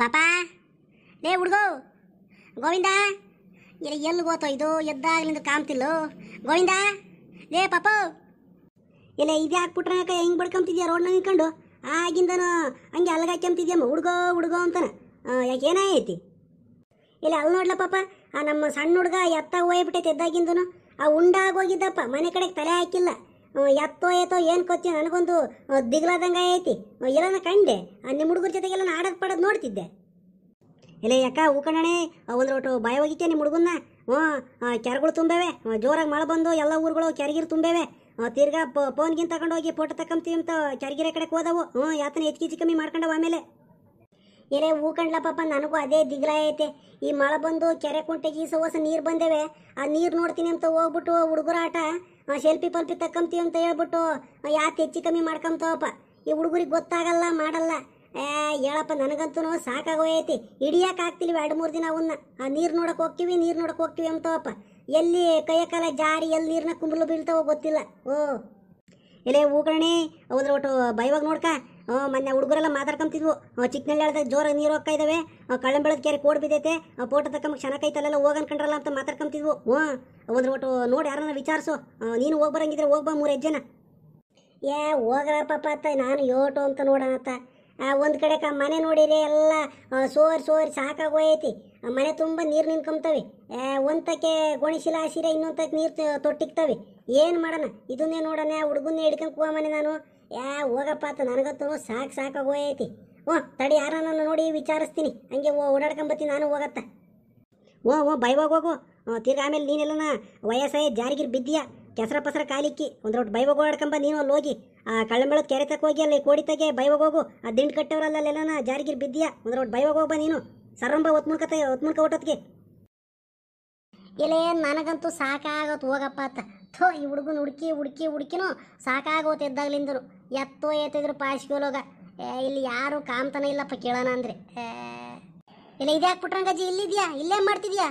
ಪಾಪ? ಲೇ ಹುಡುಗೋ, ಗೋವಿಂದ ಇಲ್ಲ ಎಲ್ಲಿ ಗೋತೋ ಇದು? ಎದ್ದಾಗ್ಲಿಂದ ಕಾಮ್ತಿಲ್ಲೋ ಗೋವಿಂದ, ಲೇ ಪಾಪ. ಇಲ್ಲ ಇದು ಹಾಕ್ಬಿಟ್ರೆ ಹೆಂಗೆ ಬಡ್ಕೊಂತಿದ್ಯಾ ರೋಡ್ನ ನಿಂತ್ಕೊಂಡು ಆಗಿಂದನು ಹಂಗೆ ಅಲ್ಗಾಕ್ಯಂತಿದ್ಯಮ್ಮ ಹುಡ್ಗೋ ಹುಡ್ಗೋ ಅಂತಾನೆ. ಯಾಕೆ ಏನಾಯ್ತಿ ಇಲ್ಲ ಅಲ್ಲಿ ನೋಡ್ಲ ಪಾಪ, ಆ ನಮ್ಮ ಸಣ್ಣ ಹುಡುಗ ಎತ್ತ ಹೋಗ್ಬಿಟ್ಟೈತೆ ಎದ್ದಾಗಿಂದನು. ಆ ಉಂಡಾಗೋಗಿದ್ದಪ್ಪ ಮನೆ ಕಡೆಗೆ ತಲೆ ಹಾಕಿಲ್ಲ. ಎತ್ತೋ ಏತೋ ಏನು ಕೊಚ್ಚಿ ನನಗೊಂದು ದಿಗ್ಲಾದಂಗೆ ಐತಿ. ಎಲ್ಲನ ಕಂಡೆ. ನಿಮ್ಮ ಹುಡುಗರ ಜೊತೆಗೆಲ್ಲ ಆಡೋದು ಪಡೋದು ನೋಡ್ತಿದ್ದೆ. ಇಲ್ಲ ಯಾಕ ಹೂಕಣೆ ಒಂದು ಒಟ್ಟು ಭಯ ಹೋಗಿಕ್ಕೆ ನಿಮ್ಮ ಹುಡುಗನ್ನ? ಹ್ಞೂ ಕೆರೆಗಳು ತುಂಬೇವೆ. ಜೋರಾಗಿ ಮಳೆ ಬಂದು ಎಲ್ಲ ಊರುಗಳು ಕೆರೆಗಿರು ತುಂಬೇವೆ. ತಿರ್ಗಾ ಫೋನ್ಗಿಂತ ತಗೊಂಡೋಗಿ ಫೋಟೋ ತಕ್ಕಂತೀವಿ ಅಂತ ಕೆರೆಗಿರೆ ಕಡೆಗೆ ಹೋದವು. ಹ್ಞೂ, ಯಾತನ ಹೆಚ್ಚಿಗೆ ಕಮ್ಮಿ ಮಾಡ್ಕೊಂಡವು ಆಮೇಲೆ. ಎಲೆ ಹೂಕಂಡ್ಲ ಪಾಪ, ನನಗೂ ಅದೇ ದಿಗ್ಲ ಐತೆ. ಈ ಮಳೆ ಬಂದು ಕೆರೆ ಕುಂಟೆಗೆ ಈ ಹೊಸ ನೀರು ಬಂದೇವೆ. ಆ ನೀರು ನೋಡ್ತೀನಿ ಅಂತ ಹೋಗ್ಬಿಟ್ಟು ಹುಡುಗರ ಆಟ. ಸೆಲ್ಫಿ ಪಲ್ಪಿ ತಕ್ಕಂತೀವಿ ಅಂತ ಹೇಳ್ಬಿಟ್ಟು ಯಾಕೆ ಹೆಚ್ಚು ಕಮ್ಮಿ ಮಾಡ್ಕೊಂತವಪ್ಪ? ಈ ಹುಡುಗರಿಗೆ ಗೊತ್ತಾಗಲ್ಲ, ಮಾಡಲ್ಲ. ಏ, ಹೇಳಪ್ಪ, ನನಗಂತೂ ಸಾಕಾಗೋಯೈತಿ ಹಿಡಿಯಕ್ಕೆ ಆಗ್ತಿಲ್ವಿ ಎರಡು ಮೂರು ದಿನ ಅವನ್ನ ಆ ನೀರು ನೋಡಕ್ಕೆ ಹೋಗ್ತೀವಿ, ನೀರು ನೋಡಕ್ಕೆ ಹೋಗ್ತೀವಿ ಅಂತವಪ್ಪ. ಎಲ್ಲಿ ಕೈಯ ಕಾಲ ಜಾರಿ, ಎಲ್ಲಿ ನೀರನ್ನ ಕುಂಬಲು ಬೀಳ್ತಾವೋ ಗೊತ್ತಿಲ್ಲ. ಓ. ಎಲೆ ಹೂಕರಣಿ ಹೋದ್ರೆ ಒಟ್ಟು ಭಯವಾಗಿ ನೋಡ್ಕ. ಮೊನ್ನೆ ಹುಡುಗರೆಲ್ಲ ಮಾತಾಡ್ಕೊಂತಿದ್ವು. ಚಿಕ್ಕನಲ್ಲಿ ಹೇಳ್ದಾಗ ಜೋರ ನೀರು ಹೋಗ್ತಾ ಇದ್ದಾವೆ ಕಳ್ಳಂಬೆಳದ ಕೆರೆ ಕೋಡ್ ಬಿದ್ದೈತೆ. ಫೋಟೋ ತಕ್ಕಂಬ ಚೆನ್ನಾಗೈತಲ್ಲೆಲ್ಲ ಹೋಗ್ ಅನ್ಕೊಂಡ್ರಲ್ಲ ಅಂತ ಮಾತಾಡ್ಕೊಂತಿದ್ವು. ಹ್ಞೂ ಒಂದ್ರ ಒಟ್ಟು ನೋಡಿ ಯಾರನ್ನ ವಿಚಾರಿಸು. ನೀನು ಹೋಗಿ ಬರಂಗಿದ್ರೆ ಹೋಗ್ಬಾ ಮೂರು ಹೆಜ್ಜೆನ. ಜನ ಏ ಹೋಗ್ರ ಪಾಪ ಅತ್ತ, ನಾನು ಯೋಟು ಅಂತ ನೋಡೋಣ ಅತ್ತ. ಒಂದು ಕಡೆ ಕಡೆಕ ಮನೆ ನೋಡಿರಿ ಎಲ್ಲ ಸೋರ್ ಸೋರಿ ಸೋರಿ ಸಾಕಾಗೋಯೈತಿ ಮನೆ ತುಂಬ ನೀರು ನಿಂತ್ಕೊಂತವೆ. ಒಂದಕ್ಕೆ ಗೋಣಿಶೀಲ ಹಸಿರೆ ಇನ್ನೊಂದಕ್ಕೆ ನೀರು ತೊಟ್ಟಿಕ್ತವೆ. ಏನು ಮಾಡೋಣ? ಇದನ್ನೇ ನೋಡೋಣ ಹುಡುಗನ್ನೇ ಹಿಡ್ಕೊಂಡು ಕೂವ ಮನೆ ನಾನು. ಯಾ, ಹೋಗಪ್ಪ ಅಂತ ನನಗಂತೂ ಸಾಕು ಸಾಕಾಗೋಯೈತಿ ಓ, ತಡಿ ಯಾರನ್ನ ನೋಡಿ ವಿಚಾರಿಸ್ತೀನಿ. ಹಂಗೆ ಓ ಓಡಾಡ್ಕೊಂಬತ್ತೀನಿ ನಾನು ಹೋಗತ್ತ. ಓ ಓ, ಬೈವಾಗ ಹೋಗು. ತಿರ್ಗಿ ಆಮೇಲೆ ನೀನೆಲ್ಲನ ವಯಸ್ಸಾಯ, ಜಾರಿಗಿರ್ ಬಿದ್ದೀಯಾ. ಕೆಸರ ಪಸರ ಕಾಲಿಕ್ಕಿ. ಒಂದು ರೊಟ್ಟು ಬೈವಾಗ ಓಡಾಡ್ಕೊಂಬ, ನೀನು ಅಲ್ಲಿ ಹೋಗಿ. ಆ, ಕಳ್ಳಂಬಳದ ಕೆರೆ ತಕ್ಕ ಹೋಗಿ, ಅಲ್ಲಿ ಕೋಡಿ ತೆಗೆ, ಬೈವಾಗ ಹೋಗು. ಆ, ದಿಂಡು ಕಟ್ಟವ್ರಲ್ಲ ಜಾರಿಗಿರ್ ಬಿದ್ದೀಯಾ. ಒಂದು ರೊಟ್ಟು ಬೈವಾಗ ಹೋಗ್ಬಾ ನೀನು. ಸರಂಬ ಒತ್ಮುಲ್ಕತ ಒತ್ಮುಲ್ಕ ಹೊಟ್ಟತ್ಗೆ ಇಲ್ಲೇ ನನಗಂತೂ ಸಾಕಾಗತ್ತೆ ಹೋಗಪ್ಪ ಅತ್ತ ಥೋ, ಈ ಹುಡುಗನ ಹುಡುಕಿ ಹುಡುಕಿ ಹುಡುಕಿನೂ ಸಾಕಾಗೋತೆ ಎದ್ದಾಗ್ಲಿಂದರು ಎತ್ತೋ ಎತ್ತಿದ್ರು ಪಾಸ್ಗೋಲೋಗ ಇಲ್ಲಿ ಯಾರು ಕಾಮ್ತನ ಇಲ್ಲಪ್ಪ ಕೇಳೋಣ ಅಂದ್ರೆ. ಇಲ್ಲ ಇದೇ ಹಾಕ್ಬಿಟ್ರಂಗಜ್ಜಿ ಇಲ್ಲಿದ್ಯಾ? ಇಲ್ಲೇ ಮಾಡ್ತಿದ್ಯಾ?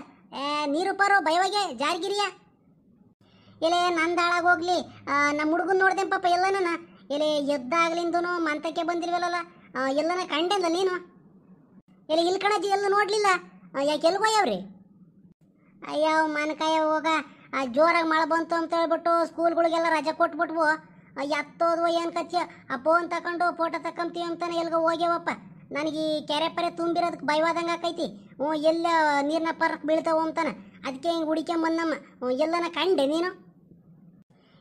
ನೀರು ಪಾರೋ ಭಯವಾಗೆ ಜಾರಿಗಿರಿಯ? ಇಲ್ಲೇ ನಂದು ಹಾಳಾಗೋಗ್ಲಿ ನಮ್ಮ ಹುಡುಗನ್ ನೋಡ್ದೆ ಪಾಪ ಎಲ್ಲನ ಇಲ್ಲ ಎದ್ದಾಗ್ಲಿಂದನು ಮಂತಕ್ಕೆ ಬಂದಿಲ್ವಲ್ಲ ಆ, ಎಲ್ಲನ ಕಂಡೆಂದ ನೀನು? ಇಲ್ಲ ಇಲ್ಲಿ ಕಣಜ್ಜಿ ಎಲ್ಲ ನೋಡ್ಲಿಲ್ಲ? ಯಾಕೆ ಎಲ್ಗೋಯವ್ರಿ ಅಯ್ಯೋ ಮನಕಾಯ ಹೋಗ. ಜೋರಾಗಿ ಮಳೆ ಬಂತು ಅಂತ ಹೇಳ್ಬಿಟ್ಟು ಸ್ಕೂಲ್ಗಳಿಗೆಲ್ಲ ರಜೆ ಕೊಟ್ಬಿಟ್ವು. ಎತ್ತೋದ್ವು ಏನು ಕಚ್ಚ ಆ ಫೋನ್ ತಕೊಂಡು ಫೋಟೋ ತಕೊಂತೀವಿ ಅಂತಾನೆ ಎಲ್ಗೋ ಹೋಗ್ಯವಪ್ಪ. ನನಗೆ ಈ ಕೆರೆ ಪರೆ ತುಂಬಿರೋದಕ್ಕೆ ಭಯವಾದಂಗೆ ಆಕೈತಿ. ಹ್ಞೂ, ಎಲ್ಲ ನೀರಿನ ಪರಕ್ಕೆ ಬೀಳ್ತಾವ ಅಂತಾನೆ. ಅದಕ್ಕೆ ಹಿಂಗೆ ಹುಡಿಕೊಂಬಂದಮ್ಮ ಹ್ಞೂ, ಎಲ್ಲನ ಕಂಡೆ ನೀನು?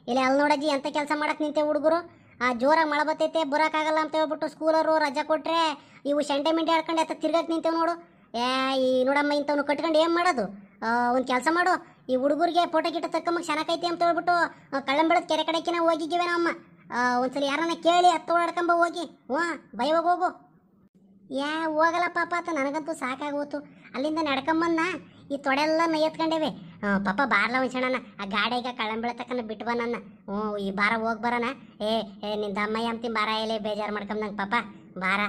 ಇಲ್ಲ ಅಲ್ಲಿ ನೋಡಜ್ಜಿ ಎಂಥ ಕೆಲಸ ಮಾಡಕ್ಕೆ ನಿಂತೆ ಹುಡುಗರು? ಆ ಜೋರಾಗಿ ಮಳೆ ಬತ್ತೈತೆ, ಬರೋಕ್ಕಾಗಲ್ಲ ಅಂತ ಹೇಳ್ಬಿಟ್ಟು ಸ್ಕೂಲರು ರಜಾ ಕೊಟ್ಟರೆ ಇವು ಶಂಟೆ ಮಿಂಟೆ ಆಡ್ಕೊಂಡು ಎತ್ತ ತಿರ್ಗಕ್ಕೆ ನಿಂತೇವೆ ನೋಡು. ಏ, ಈ ನೋಡಮ್ಮ ಇಂಥವ್ನು ಕಟ್ಕೊಂಡು ಏನು ಮಾಡೋದು? ಒಂದು ಕೆಲಸ ಮಾಡು. ಈ ಹುಡುಗರಿಗೆ ಫೋಟೋ ಗಿಟ ತಕ್ಕಂಬಕ್ಕೆ ಚೆನ್ನಾಗೈತಿ ಅಂತ ಹೇಳ್ಬಿಟ್ಟು ಕಳ್ಳಂಬಳದ ಕೆರೆ ಕಡೆಕಿನ ಹೋಗಿದ್ದೀವಿ ನಮ್ಮ ಒಂದ್ಸಲ ಯಾರನ್ನ ಕೇಳಿ ಹತ್ತು ಓಡಾಡ್ಕೊಂಬ ಹೋಗಿ. ಹ್ಞೂ ಭಯವಾಗ ಹೋಗು. ಯಾ ಹೋಗಲ್ಲ ಪಾಪ ಅಂತ ನನಗಂತೂ ಸಾಕಾಗೋತು. ಅಲ್ಲಿಂದ ನಡ್ಕೊಂಬಂದ ಈ ತೊಡೆಲ್ಲ ನೈ ಎತ್ಕೊಂಡೇವೆ ಪಾಪ ಬಾರ್ಲ ಒಂದ್ಸಣನ ಆ ಗಾಡಿಗೆ ಕಳ್ಳಂಬಳ ತಕ್ಕನ ಬಿಟ್ಟು ಬನ್ನ ಹ್ಞೂ, ಈ ಬಾರ ಹೋಗಿ ಬರೋಣ ಏ ಏ, ನಿಂದ ಅಮ್ಮಯ್ಯ ಅಂತೀನಿ ಬಾರ ಎಲೆ ಬೇಜಾರು ಮಾಡ್ಕೊಂಬಂಗೆ ಪಾಪ. ಬಾರ.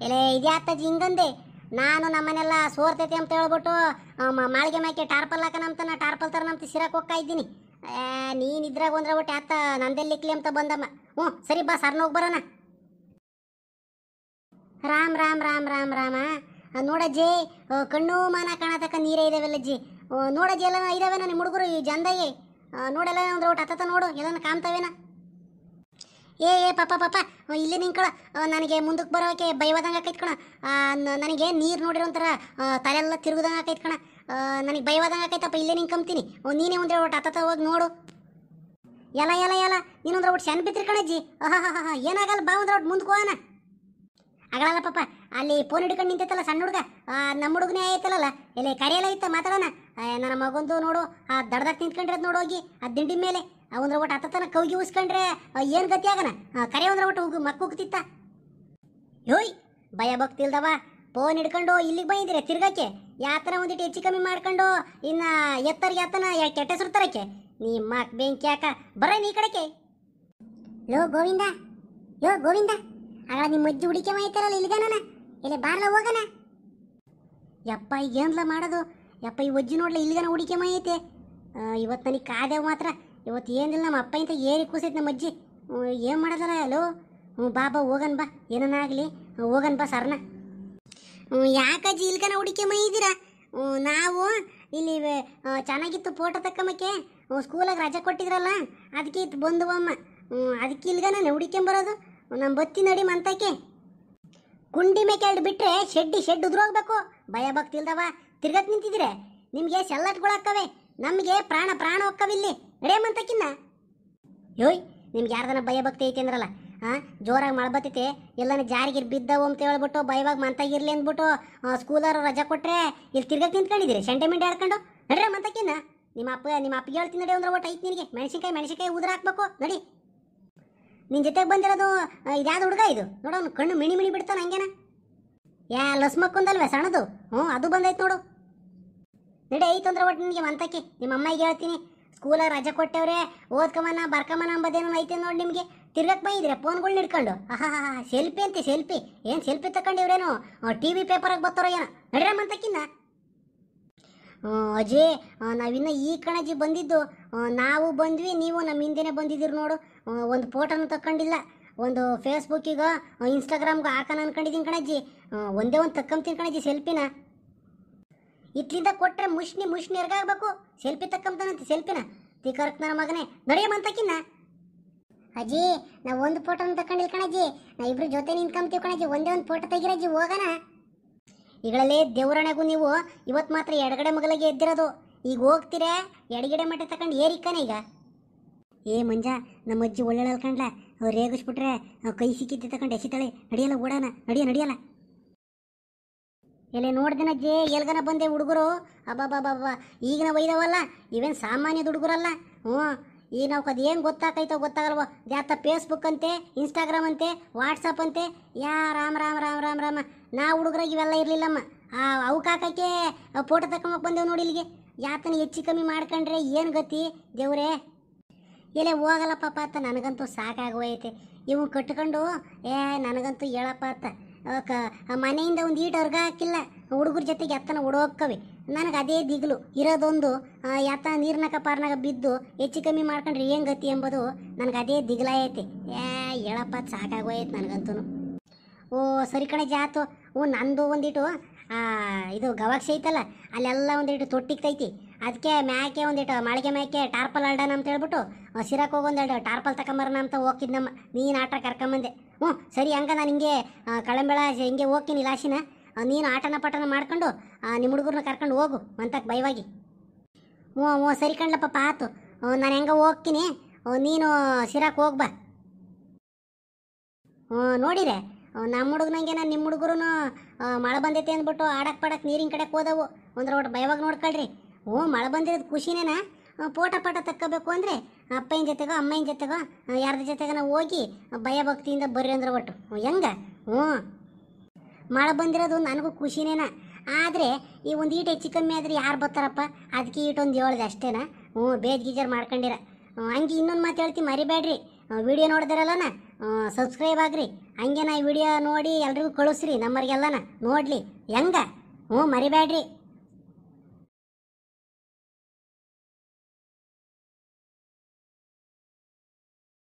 ಎಲೆ ಇದ್ಯಾತಜ್ಜಿ ಹಿಂಗಂದೆ? ನಾನು ನಮ್ಮನೆಲ್ಲ ಸೋರ್ತೈತಿ ಅಂತ ಹೇಳ್ಬಿಟ್ಟು ಮಾಳಿಗೆ ಮಾಕಿ ಟಾರ್ಪಲ್ ನಾ ಟಾರ್ಪಲ್ ತರ ನಮ್ತಿ ಸಿರಕ್ಕೆ ಹೋಗ್ತಾ ಇದ್ದೀನಿ. ನೀನು ಇದ್ರಾಗ ಒಂದ್ರ ಬಿಟ್ಟು ಆತ ನಂದೆಲ್ಲಿಕ್ಲಿ ಅಂತ ಬಂದಮ್ಮ. ಹ್ಞೂ, ಸರಿ ಬಾ ಸರ್ನ ಹೋಗಿ ಬರೋಣ. ರಾಮ್ ರಾಮ್ ರಾಮ್ ರಾಮ್, ರಾಮ. ನೋಡಜ್ಜಿ ಕಣ್ಣು ಮಾನ ಕಾಣತಕ್ಕ ನೀರೇ ಇದಾವೆಲ್ಲಜ್ಜಿ ಜಿ ನೋಡಜ್ಜಿ ಎಲ್ಲ ಇದಾವೆ ನಿಮ್ಮ ಹುಡುಗರು ಈ ಜಂದಯ್ಯ ನೋಡೆಲ್ಲ ಒಂದ್ರ ಒಟ್ಟು ಹತ್ತತ್ತ ನೋಡು ಎಲ್ಲ ಕಾಣ್ತಾವೇನ? ಏ ಏ ಪಾಪ ಪಾಪ. ಇಲ್ಲಿ ನಿಂಕಳ ನನಗೆ ಮುಂದಕ್ಕೆ ಬರೋಕೆ ಭಯವಾದಂಗೆ ಆಕೈತ್ ನನಗೆ ನೀರು ನೋಡಿರೋ ಒಂಥರ ಆ, ತಲೆಲ್ಲ ತಿರುಗುದಂಗೆ ಆಕೈತ್ ನನಗೆ ಭಯವಾದಂಗೆ ಆಕೈತಪ್ಪ ಇಲ್ಲೇ ನಿಂಗೆ ಓ, ನೀನೇ ಒಂದ್ರೆ ಒಟ್ಟು ಹತ್ತತ್ತ ಹೋಗಿ ನೋಡು. ಎಲ್ಲ ಎಲ್ಲ ಎಲ್ಲ. ನೀನೊಂದ್ರೆ ಒಟ್ಟು ಸಣ್ಣ ಬಿತ್ತಿರಿ ಕಣಜ್ಜಿ. ಏನಾಗಲ್ಲ ಬಾ ಒಂದ್ರೆ ಒಟ್ಟು ಮುಂದಕ್ಕೆ ಹೋಗೋಣ. ಆಗಲ್ಲ ಪಾಪ. ಅಲ್ಲಿ ಫೋನ್ ಹಿಡ್ಕೊಂಡು ನಿಂತೈತಲ್ಲ ಸಣ್ಣ ಹುಡುಗ. ನಮ್ಮ ಹುಡುಗನೇ ಆಯ್ತಲ್ಲ ಎಲ್ಲಿ ಕರೆಯಲ್ಲ ಇತ್ತ ಮಾತಾಡೋಣ. ನನ್ನ ಮಗಂದು ನೋಡು. ಆ ದಡ್ದಾಗ ನಿಂತ್ಕೊಂಡಿರೋದು ನೋಡೋಗಿ ಆ ದಿಂಡಿ ಮೇಲೆ. ಒಂದ್ರ ಒಟ್ಟು ಅತ್ತತನ ಕೌಗಿ ಉಸ್ಕೊಂಡ್ರೆ ಏನು ಗತಿ ಆಗನ? ಕರೆ ಒಂದ್ರ ಒಟ್ಟು ಮಕ್ಕ ಹೋಗ್ತಿತ್ತ ಯೋಯ್ ಭಯ ಭಕ್ತಿ ಫೋನ್ ಹಿಡ್ಕೊಂಡು ಇಲ್ಲಿಗೆ ಬಂದಿದ್ದೀರ ತಿರ್ಗಕ್ಕೆ ಯಾತನ ಒಂದಿಟ್ಟು ಹೆಚ್ಚು ಕಮ್ಮಿ ಮಾಡ್ಕೊಂಡು, ಇನ್ನ ಎತ್ತರಿಗೆ ಯಾತನ, ಯಾ- ಕೆಟ್ಟ ಹೆಸರು ತರಕ್ಕೆ? ನೀ ಮಾಕ್ ಬೆಂಕಿ ಯಾಕ ಬರ ನೀ ಕಡೆಗೆ. ಲೋ ಗೋವಿಂದ ಯೋ ಗೋವಿಂದ, ಆಗ ನಿಮ್ಮ ಅಜ್ಜಿ ಹುಡುಕೆ ಮಾಯ್ತಾರಲ್ಲ ಇಲ್ಲಿಗನ ಇಲ್ಲಿ ಬಾರ್ಲ ಹೋಗನ? ಯಪ್ಪ ಈಗ ಏನ್ಲ ಮಾಡೋದು? ಯಪ್ಪ, ಈ ಅಜ್ಜಿ ನೋಡ್ಲ ಇಲ್ಲಿಗನ ಹುಡುಕೆ ಮಾಯೈತೆ ಇವತ್ತು ನನಗೆ ಕಾದೇವು ಮಾತ್ರ ಇವತ್ತು ಏನಿಲ್ಲ, ನಮ್ಮ ಅಪ್ಪ ಇಂತ ಏರಿ ಕೂಸೈತೆ ನಮ್ಮ ಅಜ್ಜಿ. ಏನು ಮಾಡೋದಲ್ಲ, ಅಲೋ? ಹ್ಞೂ ಬಾ ಬಾ, ಹೋಗನ್ ಬಾ. ಏನನ್ನಾಗಲಿ ಹೋಗನ್ ಬಾ, ಸರ್ನ. ಹ್ಞೂ ಯಾಕಜ್ಜಿ ಇಲ್ಕನ ಹುಡುಕಿ ಇದ್ದೀರಾ ಹ್ಞೂ ನಾವು ಇಲ್ಲಿ ಚೆನ್ನಾಗಿತ್ತು ಫೋಟೋ ತಕ್ಕಮ್ಮಕ್ಕೆ ಸ್ಕೂಲಾಗ ರಜೆ ಕೊಟ್ಟಿದ್ರಲ್ಲ ಅದಕ್ಕೆ ಇತ್ತು ಬಂದುವಮ್ಮ ಹ್ಞೂ ಅದಕ್ಕೆ ಇಲ್ಗನ ಹುಡುಕೊಂಬರೋದು ನಮ್ಮ ಬತ್ತಿ ನಡಿ ಮಂತಕ್ಕೆ. ಕುಂಡಿ ಮೇಕೆ ಎರಡು ಬಿಟ್ಟರೆ ಶೆಡ್ಡಿ ಶೆಡ್ ಉದ್ರೋಗ್ಬೇಕು. ಭಯ ಭಕ್ತಿ ಇಲ್ದವ. ತಿರ್ಗತ್ ನಿಂತಿದ್ರೆ ಸೆಲ್ಲಟ್ಗಳು ಸೆಲ್ಲಟ್ಗಳಾಕ್ಕವೆ ನಮಗೆ ಪ್ರಾಣ ಪ್ರಾಣ ಹೊಕ್ಕವಿಲ್ಲಿ ನಡೆಯಮ್ಮಂತಕ್ಕಿನ್ನ ಯೋಯ್, ನಿಮ್ಗೆ ಯಾರ್ದನ ಭಯ ಭಕ್ತಿ ಐತಿ ಅಂದ್ರಲ್ಲ ಹಾ ಜೋರಾಗಿ ಮಳೆ ಎಲ್ಲನ ಜಾರಿಗೆ ಬಿದ್ದವು ಅಂತ ಹೇಳ್ಬಿಟ್ಟು ಭಯವಾಗಿ ಮಂತಾಗಿರ್ಲಿ ಅಂದ್ಬಿಟ್ಟು ಸ್ಕೂಲವ್ರು ರಜಾ ಕೊಟ್ರೆ ಇಲ್ಲಿ ತಿರ್ಗಕ್ಕೆ ನಿಂತ್ಕೊಂಡಿದ್ದೀರಿ ಸೆಂಟೆ ಮಿಂಡೆ ನಡ್ರಿ ಮಂತಕ್ಕಿನ್ನ. ನಿಮ್ಮ ಅಪ್ಪ, ನಿಮ್ಮ ಅಪ್ಪಿಗೆ ಹೇಳ್ತೀನಿ ನಡಿ ಅಂದ್ರೆ ಒಟ್ಟು ಐತಿ ನಿನಗೆ, ಮೆಣಸಿನ್ಕಾಯಿ ಮೆಣಸಿನ್ಕಾಯಿ ಉದ್ರ ಹಾಕ್ಬೇಕು, ನಡಿ. ನಿನ್ ಜೊತೆಗೆ ಬಂದಿರೋದು ಇದ್ಯಾವ್ದು ಹುಡುಗ ಇದು? ನೋಡು ಅವ್ನು ಕಣ್ಣು ಮಿಣಿ ಮಿಣಿ ಬಿಡ್ತಾನ ಹಂಗೇನ? ಯಾ, ಲಸ್ಮಕ್ಕೊಂದಲ್ವೇ, ಸಣ್ಣದು? ಹ್ಞೂ, ಅದು ಬಂದೈತೆ ನೋಡು. ನಡಿ, ಐತಂದ್ರೆ ಒಟ್ಟು ನಿನಗೆ ಮಂತಕ್ಕಿ, ನಿಮ್ಮ ಅಮ್ಮಗೆ ಹೇಳ್ತೀನಿ. ಸ್ಕೂಲಾಗ ರಜೆ ಕೊಟ್ಟವ್ರೆ ಓದ್ಕಮನ ಬರ್ಕಮನ ಅಂಬದೇನೋ ಐತೆ ನೋಡಿ ನಿಮಗೆ. ತಿರ್ಗಕ್ಕೆ ಬೈದ್ರೆ ಫೋನ್ಗಳ್ನ ಹಿಡ್ಕೊಂಡು? ಆಹಾ ಸೆಲ್ಫಿ ಅಂತ, ಸೆಲ್ಫಿ. ಏನು ಸೆಲ್ಫಿ ತಗೊಂಡಿವ್ರೇನು ಟಿ ವಿ ಪೇಪರಾಗಿ ಬರ್ತಾರೋ ಏನೋ? ನಡ್ರಮ್ಮ ಅಂತಕ್ಕಿನ್ನ ಅಜಯ್ ನಾವಿನ್ನ ಈ ಕಣಜಿ ಬಂದಿದ್ದು ನಾವು ಬಂದ್ವಿ, ನೀವು ನಮ್ಮ ಹಿಂದೆನೇ ಬಂದಿದ್ದೀರಿ ನೋಡು. ಒಂದು ಫೋಟೋನು ತಕ್ಕೊಂಡಿಲ್ಲ. ಒಂದು ಫೇಸ್ಬುಕ್ಕಿಗೆ ಇನ್ಸ್ಟಾಗ್ರಾಮ್ಗೆ ಹಾಕೋಣ ಅನ್ಕೊಂಡಿದ್ದೀನಿ ಕಣಜ್ಜಿ ಒಂದೇ ಒಂದು ತಕ್ಕಂತೀನಿ ಕಣಜ್ಜಿ ಸೆಲ್ಫಿನ. ಇಟ್ಲಿಂದ ಕೊಟ್ರೆ ಮುಷ್ಣಿ ಮುಷ್ಣಿ ಎರಗಾಗಬೇಕು ಸೆಲ್ಫಿ ತಕ್ಕಂತಾನಂತೆ, ಸೆಲ್ಫಿನ. ತಿಕರ್ಕ್ ನನ್ನ ಮಗನೇ, ನಡೆಯಮಂತಕಿನ್ನ. ಅಜ್ಜಿ, ನಾವು ಒಂದು ಫೋಟೋನ ತಕೊಂಡಿಲ್ಲ ಕಣಜ್ಜಿ. ನಾ ಇಬ್ರು ಜೊತೆ ನಿಂತ್ಕೊಂತೀವಿ ಕಣಜ್ಜಿ. ಒಂದೇ ಒಂದು ಫೋಟೋ ತೆಗಿರಜ್ಜಿ ಹೋಗೋಣ. ಈಗಳಲ್ಲೇ ದೇವರಣೆಗೂ ನೀವು ಇವತ್ತು ಮಾತ್ರ ಎಡಗಡೆ ಮಗಲಿಗೆ ಎದ್ದಿರೋದು. ಈಗ ಹೋಗ್ತೀರಾ? ಎಡಗಡೆ ಮಟ್ಟ ತಕೊಂಡು ಏರಿಕ್ಕನ ಈಗ? ಏ ಮಂಜ ನಮ್ಮ ಅಜ್ಜಿ ಒಳ್ಳೆ ಅಲ್ಕಂಡ್ಲ ಅವ್ರು ರೇಗಿಸ್ಬಿಟ್ರೆ ಕೈ ಸಿಕ್ಕಿದ್ದೆ ತಕೊಂಡು ಎಸಿತಾಳೆ. ನಡಿಯಲ್ಲ ಓಡೋಣ ನಡಿಯ, ನಡಿಯಲ್ಲ. ಎಲೆ ನೋಡ್ದಿನ ಅಜ್ಜಿ, ಎಲ್ಗನ ಬಂದೆ ಹುಡುಗರು. ಅಬ್ಬಬ್ಬಬ್ಬ ಈಗಿನ ಒಯ್ದವಲ್ಲ, ಇವೇನು ಸಾಮಾನ್ಯದ ಹುಡುಗರಲ್ಲ? ಹ್ಞೂ. ಈಗ ನಾವು ಅದು ಏನು ಗೊತ್ತಾಕೈತೋ ಗೊತ್ತಾಗಲ್ವೋ? ಯಾತ ಫೇಸ್ಬುಕ್ ಅಂತೆ ಇನ್ಸ್ಟಾಗ್ರಾಮ್ ಅಂತೆ ವಾಟ್ಸಪ್ ಅಂತೆ. ಯಾ ರಾಮ ರಾಮ ರಾಮ ರಾಮ ರಾಮ. ನಾ ಹುಡುಗರಾಗ ಇವೆಲ್ಲ ಇರಲಿಲ್ಲಮ್ಮ. ಆ ಅವಕ್ಕೆ ಹಾಕಕ್ಕೆ ಫೋಟೋ ತಕೊಂಬಕ್ಕೆ ಬಂದೆವು ನೋಡಿ ಇಲ್ಲಿಗೆ. ಯಾತನ ಹೆಚ್ಚು ಕಮ್ಮಿ ಮಾಡ್ಕೊಂಡ್ರೆ ಏನು ಗತಿ? ದೇವ್ರೇ. ಎಲೆ ಹೋಗಲ್ಲಪ್ಪ ಅಂತ ನನಗಂತೂ ಸಾಕಾಗೋಯ್ತೆ ಇವು ಕಟ್ಕೊಂಡು, ಏ, ನನಗಂತೂ ಹೇಳಪ್ಪ ಅಂತ ಆ, ಕ ಮನೆಯಿಂದ ಒಂದು ಈಟ್ ಹೊರ್ಗ ಹಾಕಿಲ್ಲ. ಹುಡುಗರ ಜೊತೆಗೆ ಎತ್ತನ ಓಡೋಕ್ಕವೆ ನನಗೆ ಅದೇ ದಿಗ್ಲು. ಇರೋದೊಂದು ಎತ್ತ ನೀರ್ನಾಗ ಪಾರ್ನಾಗ ಬಿದ್ದು ಹೆಚ್ಚು ಕಮ್ಮಿ ಮಾಡ್ಕೊಂಡ್ರೆ ಏನು ಗತಿ ಎಂಬುದು ನನಗೆ ಅದೇ ದಿಗ್ಲಾಯೈತೆ. ಏ ಹೇಳಪ್ಪ ಸಾಕಾಗೋಯ್ತು ನನಗಂತೂ ಓ ಸರಿ ಕಣೆ ಜಾತು ಓ ನಂದು ಒಂದಿಟ್ಟು ಇದು ಗವಾಕ್ಷ ಐತಲ್ಲ ಅಲ್ಲೆಲ್ಲ ಒಂದಿಟ್ಟು ತೊಟ್ಟಿಗ್ತೈತಿ. ಅದಕ್ಕೆ ಮ್ಯಾಕೆ ಒಂದಿಟ್ಟು ಮಾಳಿಗೆ ಮ್ಯಾಕೆ ಟಾರ್ಪಲ್ ಅಲ್ಡನ ಅಂತ ಹೇಳ್ಬಿಟ್ಟು ಆ, ಸಿರಾಕ್ ಹೋಗಿ ಒಂದೆರಡು ಟಾರ್ಪಲ್ ತಗೊಂಬರೋಣ ಅಂತ ಹೋಗಿದ್ನಮ್ಮ ನೀನು ಆಟ ಕರ್ಕೊಂಬಂದೆ. ಹ್ಞೂ, ಸರಿ, ಹಂಗ ನಾನು ಹಿಂಗೆ ಕಳಂಬೆಳ ಹಿಂಗೆ ಹೋಗ್ತೀನಿ ಲಾಶಿನ ನೀನು ಆಟನ ಪಾಠನ ಮಾಡ್ಕೊಂಡು ನಿಮ್ಮ ಹುಡುಗರನ್ನ ಕರ್ಕೊಂಡು ಹೋಗು ಮಂತಕ್ಕೆ ಭಯವಾಗಿ ಹ್ಞೂ ಹ್ಞೂ, ಸರಿ ಕಣ್ಲಪ್ಪ ಆತು. ನಾನು ಹೆಂಗೆ ಹೋಗ್ತೀನಿ. ನೀನು ಸಿರಾಕ್ ಹೋಗ್ಬಾ ಹ್ಞೂ, ನೋಡಿರೆ ನಮ್ಮ ಹುಡುಗನಂಗೆ ನಾನು ನಿಮ್ಮ ಹುಡುಗರು ಮಳೆ ಬಂದೈತೆ ಅಂದ್ಬಿಟ್ಟು ಆಡಕ್ಕೆ ಪಾಡಕ್ಕೆ ನೀರಿನ ಕಡೆಗೆ ಹೋದವು. ಒಂದ್ರ ಒಟ್ಟು ಭಯವಾಗಿ ನೋಡ್ಕೊಳ್ರಿ. ಹ್ಞೂ, ಮಳೆ ಬಂದಿರೋದು ಖುಷಿನೇನಾ? ಪೋಟ ಪಾಠ ತಕ್ಕೋಬೇಕು ಅಂದರೆ ಅಪ್ಪನ ಜೊತೆಗೋ ಅಮ್ಮನ ಜೊತೆಗೋ ಯಾರ್ದ ಜೊತೆಗೋ ನಾವು ಹೋಗಿ ಭಯ ಭಕ್ತಿಯಿಂದ ಬರ್ರಿ ಅಂದ್ರೆ ಒಟ್ಟು. ಹೆಂಗೆ? ಹ್ಞೂ. ಮಳೆ ಬಂದಿರೋದು ನನಗೂ ಖುಷಿನೇನ. ಆದರೆ ಈ ಒಂದು ಈಟ್ ಹೆಚ್ಚು ಕಮ್ಮಿ ಆದರೆ ಯಾರು ಬರ್ತಾರಪ್ಪ? ಅದಕ್ಕೆ ಈಟೊಂದು ಹೇಳ್ದೆ ಅಷ್ಟೇನಾ. ಹ್ಞೂ, ಬೇಜ್ ಗೀಜರ್ ಮಾಡ್ಕೊಂಡಿರ. ಹಂಗೆ ಇನ್ನೊಂದು ಮಾತು ಹೇಳ್ತೀನಿ ಮರಿಬೇಡ್ರಿ ವಿಡಿಯೋ ನೋಡಿದಿರಲ್ಲನ? ಸಬ್ಸ್ಕ್ರೈಬ್ ಆಗ್ರಿ. ಹಂಗೆ ನಾ ವಿಡಿಯೋ ನೋಡಿ ಎಲ್ರಿಗೂ ಕಳಿಸ್ರಿ, ನಮ್ಮರಿಗೆಲ್ಲನ. ನೋಡಲಿ. ಹೆಂಗ? ಹ್ಞೂ ಮರಿಬೇಡ್ರಿ